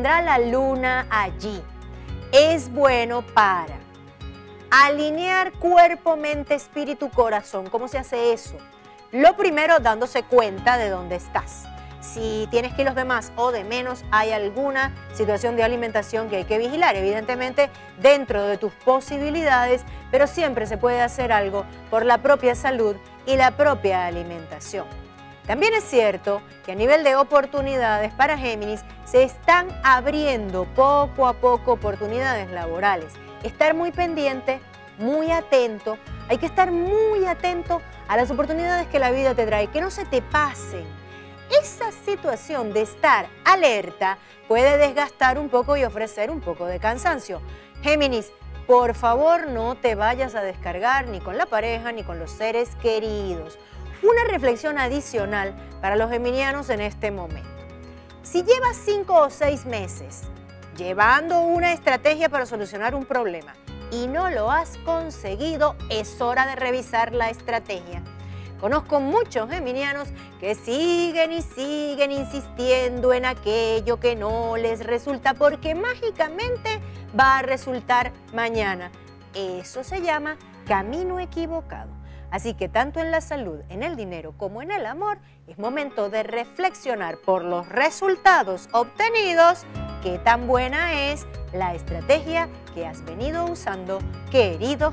tendrá la luna allí. Es bueno para alinear cuerpo, mente, espíritu, corazón. ¿Cómo se hace eso? Lo primero, dándose cuenta de dónde estás. Si tienes kilos de más o de menos, hay alguna situación de alimentación que hay que vigilar, evidentemente dentro de tus posibilidades, pero siempre se puede hacer algo por la propia salud y la propia alimentación. También es cierto que a nivel de oportunidades para Géminis se están abriendo poco a poco oportunidades laborales. Estar muy pendiente, muy atento, hay que estar muy atento a las oportunidades que la vida te trae, que no se te pasen. Esa situación de estar alerta puede desgastar un poco y ofrecer un poco de cansancio. Géminis, por favor no te vayas a descargar ni con la pareja ni con los seres queridos. Una reflexión adicional para los geminianos en este momento. Si llevas cinco o seis meses llevando una estrategia para solucionar un problema y no lo has conseguido, es hora de revisar la estrategia. Conozco muchos geminianos que siguen y siguen insistiendo en aquello que no les resulta porque mágicamente va a resultar mañana. Eso se llama camino equivocado. Así que tanto en la salud, en el dinero como en el amor, es momento de reflexionar por los resultados obtenidos, qué tan buena es la estrategia que has venido usando, querido